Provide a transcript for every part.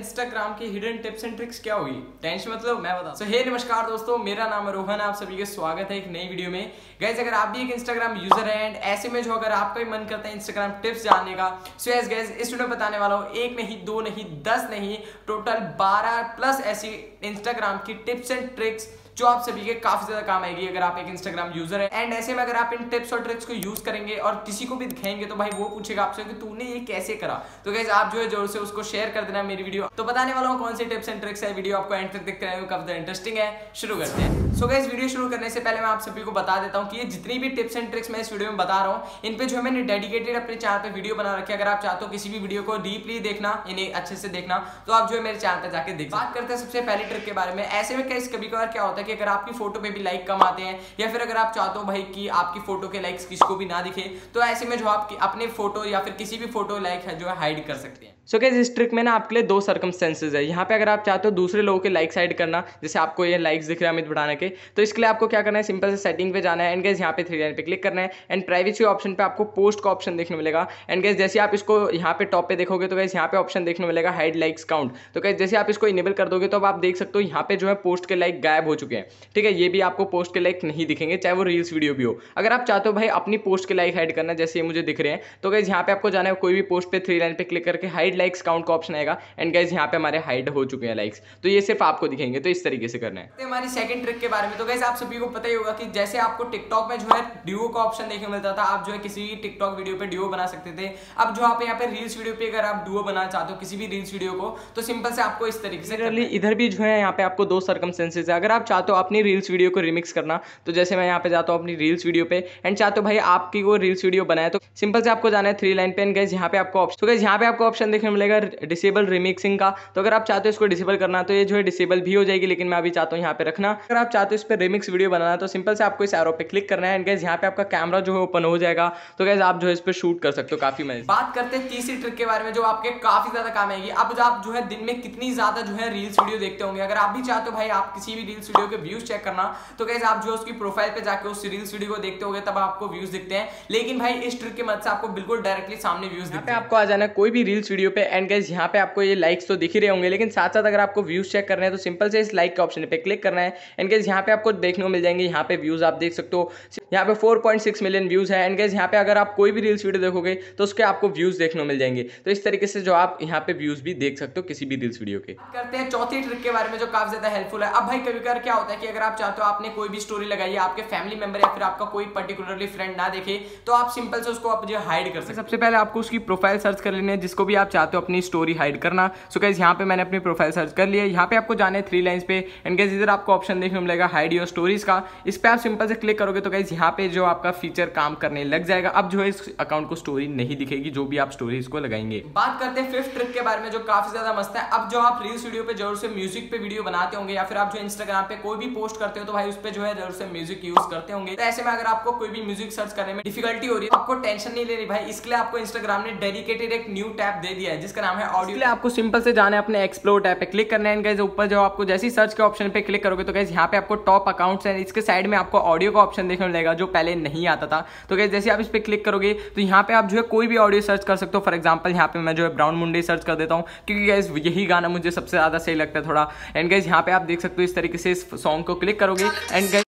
Instagram की hidden tips and tricks क्या होगी? टेंशन मतलब मैं बता सो हे नमस्कार दोस्तों, मेरा नाम है रोहन, आप सभी का स्वागत है एक नई वीडियो में। गैस अगर आप भी एक इंस्टाग्राम यूज़र है एंड ऐसे में जो अगर आपका भी मन करता है इंस्टाग्राम टिप्स जानने का सो एस गैस इस वीडियो में बताने वाला हूँ, एक नहीं, दो नहीं, दस नहीं टोटल बारह प्लस ऐसी इंस्टाग्राम की टिप्स एंड ट्रिक्स जो आप सभी के काफ़ी ज़्यादा काम आएगी, अगर आप एक इंस्टाग्राम यूज़र है। एंड ऐसे में अगर आप इन टिप्स और ट्रिक्स को यूज़ करेंगे और किसी को भी दिखाएँगे तो भाई वो पूछेगा आपसे कि तूने ये कैसे करा? तो गैस आप जो है ज़ोर से उसको शेयर कर देना मेरी वीडियो तो बताने वाला हूँ कौन सी टिप्स एंड ट्रिक्स है। वीडियो आपको एंड तक दिख रहे काफ़ी इंटरेस्टिंग है। शुरू करते हैं। सो गैस वीडियो शुरू करने से पहले मैं आप सभी को बता देता हूँ कि ये जितनी भी टिप्स एंड ट्रिक्स मैं इस वीडियो में बता रहा हूँ, इन पे जो है मैंने डेडिकेटेड अपने चैनल पे वीडियो बना रखे अगर आप चाहते हो किसी भी वीडियो को डीपली देखना, इन्हें अच्छे से देखना तो आप जो है मेरे चैनल पर जाकर देख बात करते हैं सबसे पहले ट्रिक के बारे में। ऐसे में कैसे कभी कभार क्या होता है कि अगर आपकी फ़ोटो पे भी लाइक कम आते हैं, या फिर अगर आप चाहते हो भाई कि आपकी फ़ोटो के लाइक्स किसको भी ना दिखे तो ऐसे में जो आप अपने फ़ोटो या फिर किसी भी फ़ोटो लाइक है, जो है हाइड कर सकते हैं। सो so, इस ट्रिक में ना आपके लिए दो सर्कमस्टेंसेज है। यहाँ पे अगर आप चाहते हो दूसरे लोगों के लाइक साइड करना जैसे आपको ये लाइक्स दिख रहे हैं अमित बढ़ाने के तो इसके लिए आपको क्या करना है? सिंपल से सेटिंग पे जाना है। एंड गैस यहाँ पे थ्री लाइन पे क्लिक करना है। एंड प्राइवेसी ऑप्शन पे आपको पोस्ट का ऑप्शन देखने मिलेगा। एंड गैस जैसे आप इसको यहाँ पे टॉप पे देखोगे तो गैस यहाँ पे ऑप्शन देखने मिलेगा हाइड लाइक्स काउंट तो गैस जैसे आप इसको इनेबल कर दोगे तो अब आप देख सकते हो यहाँ पे जो है पोस्ट के लाइक गायब हो चुके हैं। ठीक है? ये भी आपको पोस्ट के लाइक नहीं दिखेंगे चाहे वो रील्स वीडियो भी हो। अगर आप चाहते हो भाई अपनी पोस्ट के लाइक हाइड करना जैसे ये मुझे दिख रहे हैं तो गैस यहाँ पे आपको जाना है कोई भी पोस्ट पे थ्री लाइन पे क्लिक करके हाइड लाइक्स काउंट का ऑप्शन आएगा। एंड गाइज़ यहाँ पे हमारे हाइड हो चुके हैं लाइक्स तो ये सिर्फ़ आपको दिखेंगे तो इस तरीके से करना है। तो हमारी सेकंड ट्रिक के बारे में। तो गाइज़ आप सभी को पता ही होगा कि जैसे आपको टिकटॉक में जो है ड्यू का ऑप्शन देखने मिलता था आप जो है किसी भी टिकटॉक वीडियो पे ड्यू बना सकते थे। अब जो आप यहाँ पे रील्स वीडियो पे अगर आप ड्यू बनाना चाहते हो किसी भी रील्स वीडियो को तो सिंपल से आपको इस तरीके से इधर भी जो है यहाँ पे आपको दो सर्कमस्टेंसेज है। अगर आप चाहते हो अपनी रील्स वीडियो को रिमिक्स करना तो जैसे मैं यहाँ पे जाता हूँ अपनी रील्स वीडियो पे। एंड चाहते हो भाई आपकी वो रील्स वीडियो बनाए तो सिंपल से आपको जाना है थ्री लाइन पे। एंड गाइज़ यहाँ पे आपको ऑप्शन तो यहाँ पे आपको ऑप्शन देखने मिलेगा डिसेबल रिमिक्सिंग का। तो अगर आप चाहते हो इसको डिसेबल करना तो ये जो है डिसेबल भी हो जाएगी, लेकिन मैं अभी चाहता हूँ यहाँ पे रखना। अगर आप चाहते हो इस पर रिमिक्स वीडियो बनाना तो सिंपल से आपको इस एरो पे क्लिक करना है एंड गैस यहाँ पे आपका कैमरा जो है ओपन हो जाएगा। तो गैस आप जो है इस पर शूट कर सकते हो काफ़ी मज़े बात करते हैं तीसरी ट्रिक के बारे में, जो आपके काफ़ी ज़्यादा काम आएगी। अब आप जो है दिन में कितनी ज़्यादा जो है रील्स वीडियो देखते होंगे, अगर आप भी चाहते हो भाई आप किसी भी रील्स वीडियो के व्यूज़ चेक करना तो गैस आप जो है उसकी प्रोफ़ाइल पे जाकर उस रील्स वीडियो को देखते होंगे, तब आपको व्यूज़ दिखते हैं। लेकिन भाई इस ट्रिक के मदद से आपको बिल्कुल डायरेक्टली सामने व्यूज़ दिखते हैं। आपको आ जाना कोई भी रील्स वीडियो पे। एंड गैस यहाँ पे आपको ये लाइक्स तो दिख ही रहे होंगे, लेकिन साथ साथ अगर आपको व्यूज़ चेक करना है तो सिंपल से इस लाइक के ऑप्शन पे क्लिक करना है। एंड गाइज़ यहाँ पे आपको देखने को मिल जाएँगे। यहाँ पे व्यूज़ आप देख सकते हो। यहाँ पे 4.6 मिलियन व्यूज़ है। एंड गेज यहाँ पे अगर आप कोई भी रील्स वीडियो देखोगे तो उसके आपको व्यूज़ देखने मिल जाएँगे। तो इस तरीके से जो आप यहाँ पे व्यूज़ भी देख सकते हो किसी भी रील्स वीडियो के। करते हैं चौथी ट्रिक के बारे में जो काफ़ी ज़्यादा हेल्पफुल है। अब भाई कभी कर क्या होता है कि अगर आप चाहते हो आपने कोई भी स्टोरी लगाई है आपके फैमिली मेंबर या फिर आपका कोई पर्टिकुलरली फ्रेंड ना देखे तो आप सिंपल से उसको आप जो हाइड कर सकते सबसे पहले आपको उसकी प्रोफ़ाइल सर्च कर लेनी है जिसको भी आप चाहते हो अपनी स्टोरी हाइड करना। सो कैसे यहाँ पे मैंने अपनी प्रोफ़ाइल सर्च कर लिया यहाँ पे आपको जाने हैं थ्री लाइन्स पे। एंड गैस इधर आपको ऑप्शन देखने को मिलेगा हाइड योर स्टोरीज का। इस पर आप सिंपल से क्लिक करोगे तो गैस यहाँ पे जो आपका फीचर काम करने लग जाएगा। अब जो है इस अकाउंट को स्टोरी नहीं दिखेगी जो भी आप स्टोरी को लगाएँगे। बात करते हैं फिफ्थ ट्रिक के बारे में जो काफ़ी ज़्यादा मस्त है। अब जो आप रील्स वीडियो पे ज़रूर से म्यूज़िक पे वीडियो बनाते होंगे या फिर आप जो इंस्टाग्राम पे कोई भी पोस्ट करते हो तो भाई उस पर जो है ज़रूर से म्यूज़िक यूज़ करते होंगे। तो ऐसे में अगर आपको कोई भी म्यूज़िक सर्च करने में डिफिकल्टी हो रही है तो आपको टेंशन नहीं लेनी भाई। इसके लिए आपको इंस्टाग्राम ने डेडिकेटेड एक न्यू टैप दे दिया है जिसका नाम है ऑडियो आपको सिंपल से जाना है अपने एक्सप्लोर टैब पे क्लिक करना है। ऊपर जो आपको जैसी सर्च के ऑप्शन पे क्लिक करोगे तो गैस यहाँ पे आपको टॉप अकाउंट्स है। इसके साइड में आपको ऑडियो का ऑप्शन देखने मिलेगा। जो पहले नहीं आता था। तो गैस जैसे आप इस पर क्लिक करोगे तो यहाँ पे आप जो है कोई भी ऑडियो सर्च कर सकते हो। फॉर एग्ज़ाम्पल यहाँ पे मैं जो है ब्राउन मुंडे सर्च कर देता हूँ, क्योंकि गैस यही गाना मुझे सबसे ज़्यादा सही लगता है थोड़ा। एंड गैस यहाँ पे आप देख सकते हो इस तरीके से इस सॉन्ग को क्लिक करोगे। एंड गैस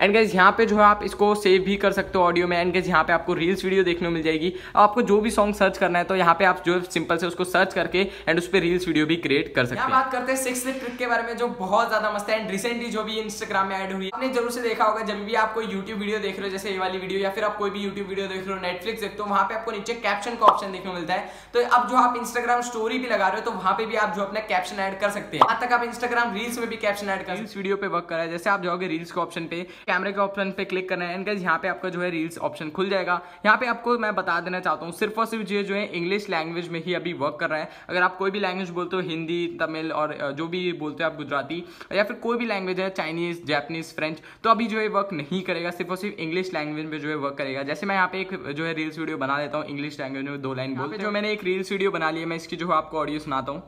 एंड गाइज़ यहाँ पे जो है आप इसको सेव भी कर सकते हो ऑडियो में। एंड गाइज़ यहाँ पे आपको रील्स वीडियो देखने को मिल जाएगी। आपको जो भी सॉन्ग सर्च करना है तो यहाँ पे आप जो सिंपल से उसको सर्च करके एंड उस पर रील्स वीडियो भी क्रिएट कर सकते हैं। बात करते हैं सिक्स ट्रिक के बारे में जो बहुत ज़्यादा मस्त है। एंड रिसेंटली जो भी इंस्टाग्राम में एड हुई आपने ज़रूर से देखा होगा जब भी आप कोई यूट्यूब वीडियो देख रहे हो जैसे ये वाली वीडियो या फिर आप कोई भी यूट्यूब वीडियो देख रहे हो नेटफ्लिक्स देखते हो वहाँ पे आपको नीचे कैप्शन का ऑप्शन देखने को मिलता है। तो अब जो आप इंस्टाग्राम स्टोरी भी लगा रहे हो तो वहाँ पे भी आप जो अपना कैप्शन एड कर सकते हैं। आज तक आप इंस्टाग्राम रील्स में भी कैप्शन एड कर वीडियो पे वर्क करा है। जैसे आप जाओगे रील्स के ऑप्शन पे कैमरे के ऑप्शन पे क्लिक करना है। एंड गाइज़ यहाँ पे आपका जो है रील्स ऑप्शन खुल जाएगा। यहाँ पे आपको मैं बता देना चाहता हूँ सिर्फ़ और सिर्फ़ जो है इंग्लिश लैंग्वेज में ही अभी वर्क कर रहा है। अगर आप कोई भी लैंग्वेज बोलते हो हिंदी तमिल और जो भी बोलते हो आप गुजराती या फिर कोई भी लैंग्वेज है चाइनीज़ जैपनीज फ्रेंच तो अभी जो है वर्क नहीं करेगा सिर्फ़ और सिर्फ़ इंग्लिश लैंग्वेज में जो है वर्क करेगा। जैसे मैं यहाँ पे एक जो है रील्स वीडियो बना देता हूँ इंग्लिश लैंग्वेज में दो लाइन बोलते जो मैंने एक रील्स वीडियो बना लिया मैं इसकी जो है आपको ऑडियो सुनाता हूँ।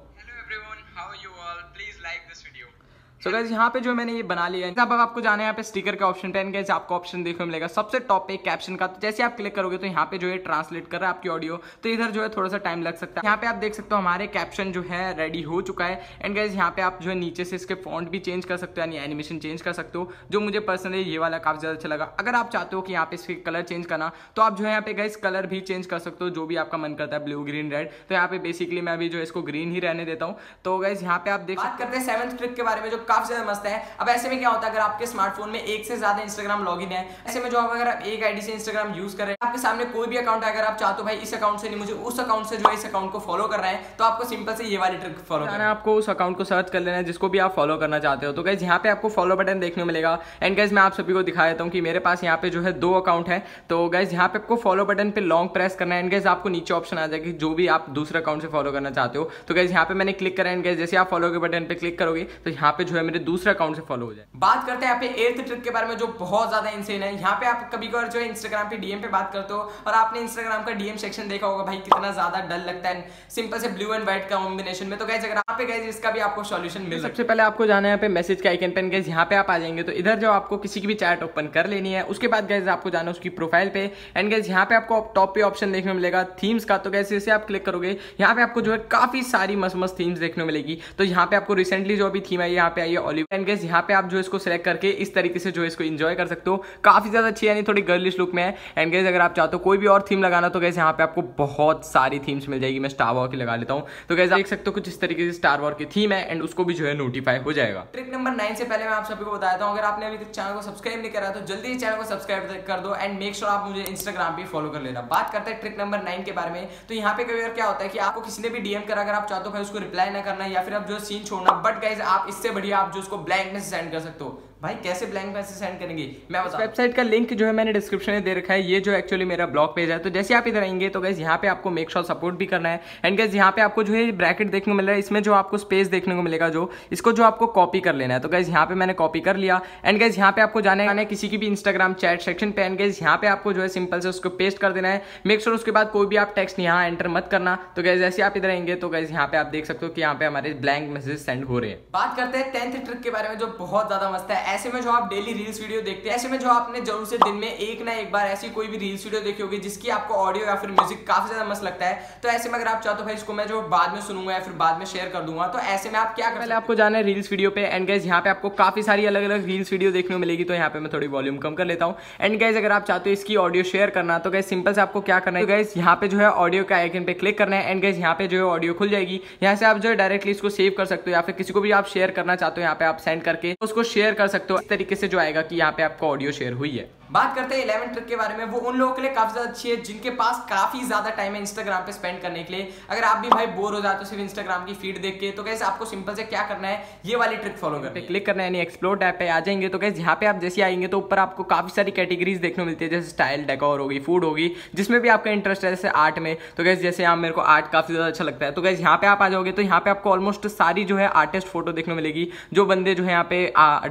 सो गाइज़ यहाँ पे जो मैंने ये बना लिया है अब आपको जाना है यहाँ पे स्टिकर के ऑप्शन पे एंड आपको ऑप्शन देखने मिलेगा। सबसे टॉप पे कैप्शन का तो जैसे आप क्लिक करोगे तो यहाँ पे जो है ट्रांसलेट कर रहा है आपकी ऑडियो तो इधर जो है थोड़ा सा टाइम लग सकता है। यहाँ पे आप देख सकते हो हमारे कैप्शन जो है रेडी हो चुका है। एंड गाइज़ यहाँ पे आप जो है नीचे से इसके फॉन्ट भी चेंज कर सकते हो यानी एनिमेशन चेंज कर सकते हो जो मुझे पर्सनली ये वाला काफ़ी ज़्यादा अच्छा लगा। अगर आप चाहते हो कि यहाँ पे इसके कलर चेंज करना तो आप जो है यहाँ पे गाइज़ कलर भी चेंज कर सकते हो जो भी आपका मन करता है ब्लू ग्रीन रेड तो यहाँ पे बेसिकली मैं अभी जो इसको ग्रीन ही रहने देता हूँ। तो गाइज़ यहाँ पे आप देख बात करते हैं सेवन ट्रिक के बारे में जो काफ़ी ज़्यादा मस्त है। अब ऐसे में क्या होता है अगर आपके स्मार्टफ़ोन में एक से ज़्यादा इंस्टाग्राम लॉग है ऐसे में जो आप अगर आप एक आईडी से इंस्टाग्राम यूज़ कर रहे हैं आपके सामने कोई भी अकाउंट है अगर आप चाहते हो भाई इस अकाउंट से नहीं मुझे उस अकाउंट से जो इस अकाउंट को फॉलो कर रहे हैं तो आपको सिंपल से ये वाली ट्रिक फॉलो करना है। आपको उस अकाउंट को सर्च कर लेना है जिसको भी आप फॉलो करना चाहते हो। तो गैस यहाँ पे आपको फॉलो बटन देखने मिलेगा। एंड गैस मैं आप सभी को दिखा देता हूँ कि मेरे पास यहाँ पे जो है दो अकाउंट है। तो गैस यहाँ पे आपको फॉलो बटन पे लॉन्ग प्रेस करना है। एंड गैस आपको नीचे ऑप्शन आ जाएगी जो भी आप दूसरे अकाउंट से फॉलो करना चाहते हो। तो गैस यहाँ पे मैंने क्लिक करा एंड गैस जैसे आप फॉलो के बटन पे क्लिक करोगे तो यहाँ पे जो है मेरे दूसरे अकाउंट से फॉलो हो जाए। बात करते हैं यहाँ पे एर्थ ट्रिक के बारे में जो बहुत ज़्यादा इंसेन है। यहाँ पे आप कभी कभार जो है इंस्टाग्राम पे डीएम पे बात करते हो और आपने इंस्टाग्राम का डीएम सेक्शन देखा होगा भाई कितना ज़्यादा डल लगता है। सिंपल से ब्लू एंड व्हाइट कॉम्बिनेशन में। तो गैस अगर आप गैस इसका भी आपको सॉल्यूशन मिल सबसे पहले आपको जाना है यहाँ पे मैसेज के आइकन पे गैस यहाँ पे आप आ जाएँगे तो इधर जो आपको किसी की भी चैट ओपन कर लेनी है उसके बाद गैस आपको जाना उसकी प्रोफ़ाइल पे। एंड गैस यहाँ पे आपको टॉप पे ऑप्शन देखने मिलेगा थीम्स का। तो गैस इसे आप क्लिक करोगे यहाँ पे आपको जो है काफ़ी सारी मस्त मस्त थीम्स देखने मिलेगी। तो यहाँ पे आपको रिसेंटली जो अभी थीम आई यहाँ पे आई है ऑलिव एंड गैस यहाँ पे आप जो इसको सिलेक्ट करके इस तरीके से जो इसको इंजॉय कर सकते हो। काफ़ी ज़्यादा अच्छी यानी थोड़ी गर्लिश लुक में है। एंड गैस अगर आप चाहते हो कोई भी और थीम लगाना तो गैस यहाँ पे आपको बहुत सारी थीम्स मिल जाएगी। मैं स्टार वॉर की लगा लेता हूँ। तो गैस देख सकते हो कुछ इस तरीके से स्टार वॉर की थीम है एंड उसको भी जो है नोटिफाई हो जाएगा। ट्रिक नंबर नाइन से पहले मैं आप सभी को बताता हूँ अगर आपने अभी तक चैनल को सब्सक्राइब नहीं करा तो जल्दी चैनल को सब्सक्राइब कर दो एंड मेक श्योर आप मुझे इंस्टाग्राम पे फॉलो कर लेना। बात करते हैं ट्रिक नंबर नाइन के बारे में। तो यहाँ पे कभी क्या होता है कि आपको किसी ने भी डीएम करा, अगर आप चाहते हो उसको रिप्लाई ना करना, या फिर आप जो सीन छोड़ना बट गाइज़ आप इससे बढ़िया आप जो उसको ब्लैंक में सेंड कर सकते हो। भाई कैसे ब्लैंक मैसेज सेंड करेंगे? मैं बता वेबसाइट का लिंक जो है मैंने डिस्क्रिप्शन में दे रखा है ये जो एक्चुअली मेरा ब्लॉग पेज है तो जैसे आप इधर आएँगे तो गैस यहाँ पे आपको मेक श्योर सपोर्ट भी करना है। एंड गैस यहाँ पे आपको जो है ब्रैकेट देखने को मिल रहा है इसमें जो आपको स्पेस देखने को मिलेगा जो इसको जो आपको कॉपी कर लेना है। तो गैस यहाँ पे मैंने कॉपी कर लिया। एंड गैस यहाँ पे आपको जाने आना है किसी की भी इंस्टाग्राम चैट सेक्शन पे एंड गैस यहाँ पे आपको जो है सिंपल से उसको पेस्ट कर देना है। मेक श्योर उसके बाद कोई भी आप टेक्स्ट यहाँ एंटर मत करना। तो गैस जैसे आप इधर आएँगे तो गैस यहाँ पे आप देख सकते हो कि यहाँ पे हमारे ब्लैंक मैसेज सेंड हो रहे हैं। बात करते हैं टेंथ ट्रिक के बारे में जो बहुत ज़्यादा मस्त है। ऐसे में जो आप डेली रील्स वीडियो देखते हैं ऐसे में जो आपने ज़रूर से दिन में एक ना एक बार ऐसी कोई भी रील्स वीडियो देखी होगी जिसकी आपको ऑडियो या फिर म्यूज़िक काफ़ी ज़्यादा मस्त लगता है तो ऐसे में अगर आप चाहते हो भाई इसको मैं जो बाद में सुनूँगा या फिर बाद में शेयर कर दूँगा तो ऐसे में आप क्या पहले आपको जाना है रील्स वीडियो पे एंड गाइज़ यहाँ पे आपको काफ़ी सारी अलग अलग रील्स वीडियो देखने को मिलेगी तो यहाँ पे मैं थोड़ी वॉल्यूम कम कर लेता हूँ। एंड गाइज़ अगर आप चाहते हो इसकी ऑडियो शेयर करना तो गाइज़ सिंपल से आपको क्या करना है? गाइज़ यहाँ पे जो है ऑडियो के आइकन पे क्लिक करना है एंड गाइज़ यहाँ पे जो है ऑडियो खुल जाएगी। यहाँ से आप जो है डायरेक्टली इसको सेव कर सकते हो या फिर किसी को भी आप शेयर करना चाहते हो यहाँ पे आप सेंड करके उसको शेयर कर सकते हो इस तरीके से जो आएगा कि यहाँ पे आपको ऑडियो शेयर हुई है। बात करते हैं इलेवन ट्रिक के बारे में। वो उन लोगों के लिए काफ़ी ज़्यादा अच्छी है जिनके पास काफ़ी ज़्यादा टाइम है इंस्टाग्राम पे स्पेंड करने के लिए। अगर आप भी भाई बोर हो जाते हो सिर्फ़ इंस्टाग्राम की फ़ीड देख के तो कैसे आपको सिंपल से क्या करना है ये वाली ट्रिक फॉलो करते क्लिक करना है एक्सप्लोर टैप पे आ जाएँगे। तो कैसे यहाँ पे आप जैसे आएँगे तो ऊपर आपको काफ़ी सारी कैटेगरीज देखने मिलती है जैसे स्टाइल डेकोर होगी फ़ूड होगी जिसमें भी आपका इंटरेस्ट है जैसे आर्ट में। तो कैसे जैसे यहाँ मेरे को आर्ट काफ़ी ज़्यादा अच्छा लगता है। तो कैसे यहाँ पे आप आ जाओगे तो यहाँ पे आपको ऑलमोस्ट सारी जो है आर्टिस्ट फ़ोटो देखने मिलेगी जो बंदे जो है यहाँ पे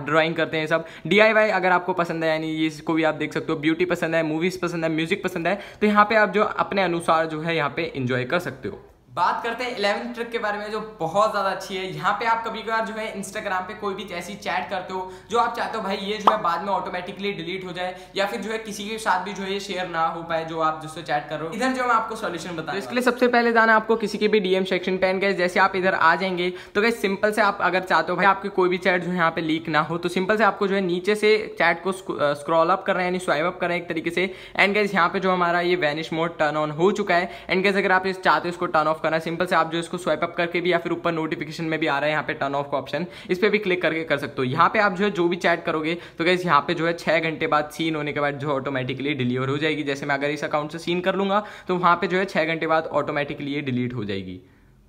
ड्रॉइंग करते हैं सब। DIY अगर आपको पसंद है यानी इसको भी आप देख सकते हो ब्यूटी पसंद है मूवीज़ पसंद है म्यूज़िक पसंद है तो यहाँ पे आप जो अपने अनुसार जो है यहाँ पे इंजॉय कर सकते हो। बात करते हैं इलेवन ट्रिक के बारे में जो बहुत ज़्यादा अच्छी है। यहाँ पे आप कभी कभार जो है इंस्टाग्राम पे कोई भी ऐसी चैट करते हो जो आप चाहते हो भाई ये जो है बाद में ऑटोमेटिकली डिलीट हो जाए या फिर जो है किसी के साथ भी जो है शेयर ना हो पाए जो आप जिससे चैट कर रहे हो। इधर जो मैं आपको सोल्यूशन बता तो इसके लिए सबसे पहले जाना आपको किसी के भी डीएम सेक्शन पे। गए जैसे आप इधर आ जाएँगे तो गए सिंपल से आप अगर चाहते हो भाई आपकी कोई भी चैट जो है यहाँ पे लीक ना हो तो सिंपल से आपको जो है नीचे से चैट को स्क्रॉल अप कर रहे हैं यानी स्वाइप अप कर रहे हैं एक तरीके से। एंड गैस यहाँ पे जो हमारा ये वैनिश मोड टर्न ऑन हो चुका है। एंड गैस अगर आप चाहते हो इसको टर्न ऑफ़ करना सिंपल से आप जो इसको स्वाइप अप करके भी या फिर ऊपर नोटिफिकेशन में भी आ रहा है, यहाँ पे टर्न ऑफ़ का ऑप्शन इस पर भी क्लिक करके कर सकते हो। यहाँ पे आप जो है, जो भी चैट करोगे तो गैस यहाँ पे जो है, छह घंटे बाद सीन होने के बाद जो ऑटोमेटिकली डिलीवर हो जाएगी। जैसे मैं अगर इस अकाउंट से सीन कर लूँगा तो वहाँ पे जो है, छह घंटे बाद ऑटोमेटिकली ये डिलीट हो जाएगी।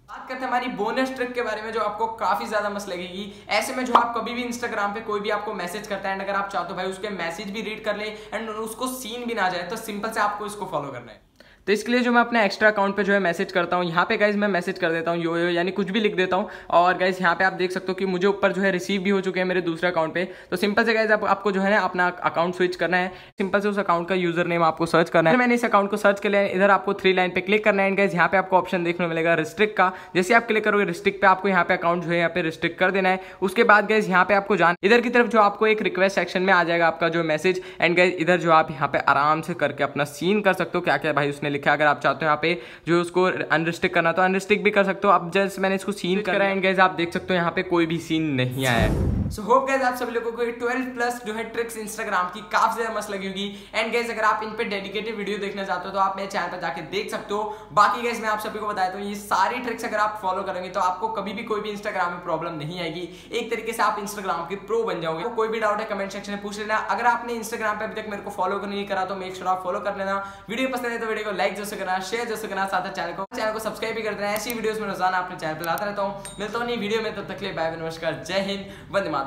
बात करते हैं हमारी बोनस ट्रिक के बारे में, जो आपको काफ़ी ज़्यादा मस्त लगेगी। ऐसे में जो आप कभी भी इंस्टाग्राम पे कोई भी आपको मैसेज करता है एंड अगर आप चाहते हो भाई उसके मैसेज भी रीड कर ले एंड उसको सीन भी ना जाए तो सिंपल से आपको इसको फॉलो करना है। तो इसके लिए जो मैं अपने एक्स्ट्रा अकाउंट पे जो है मैसेज करता हूँ यहाँ पे गाइज़ मैं मैसेज कर देता हूँ यो यो यानी कुछ भी लिख देता हूँ। और गाइज़ यहाँ पे आप देख सकते हो कि मुझे ऊपर जो है रिसीव भी हो चुके हैं मेरे दूसरे अकाउंट पे। तो सिंपल से गाइज़ आप, आपको जो है ना अपना अकाउंट स्विच करना है। सिंपल से उस अकाउंट का यूज़र नेम आपको सर्च करना है। मैंने इस अकाउंट को सर्च कर लिया इधर आपको थ्री लाइन पे क्लिक करना है। गाइज़ यहाँ पे आपको ऑप्शन देखने मिलेगा रिस्ट्रिक्ट का। जैसे आप क्लिक करोगे रिस्ट्रिक्ट पे आपको यहाँ पे अकाउंट जो है यहाँ पे रिस्ट्रिक्ट कर देना है। उसके बाद गाइज़ यहाँ पे आपको जान इधर की तरफ़ जो आपको एक रिक्वेस्ट सेक्शन में आ जाएगा आपका जो मैसेज एंड गाइज़ इधर जो आप यहाँ पे आराम से करके अपना सीन कर सकते हो। क्या क्या भाई उसने लिखा अगर आप चाहते हो यहाँ पे जो उसको अनरिस्टिक करना तो अनरिस्टिक भी कर सकते हो। अब जैसे मैंने इसको सीन करा एंड गाइज़ आप देख सकते हो यहाँ पे कोई भी सीन नहीं आया है। सो होप गाइज़ आप सभी लोगों को 12 प्लस जो है ट्रिक्स इंस्टाग्राम की काफ़ी ज़्यादा मस्त लगी होगी। एंड गैस अगर आप इन पे डेडिकेटेड वीडियो देखना चाहते हो तो आप मेरे चैनल पर जाकर देख सकते हो। बाकी गैस मैं आप सभी को बताया हूँ, ये सारी ट्रिक्स अगर आप फॉलो करेंगे तो आपको कभी भी कोई भी इंस्टाग्राम में प्रॉब्लम नहीं आएगी। एक तरीके से आप इंस्टाग्राम के प्रो बन जाओगे। तो कोई भी डाउट है कमेंट सेक्शन में पूछ लेना। अगर आपने इंस्टाग्राम पर अभी तक मेरे को फॉलो नहीं करा तो मेक श्योर आप फॉलो कर लेना। वीडियो पसंद है तो वीडियो को लाइक जैसे करना शेयर जैसे करना, साथ चैनल को। चैनल को सब्सक्राइब भी कर देना ऐसी वीडियोस में रोज़ाना अपने चैनल पर लाता रहता हूँ। मिलता हूँ नहीं वीडियो में, तब तक ले बाय नमस्कार जय हिंद, वंदे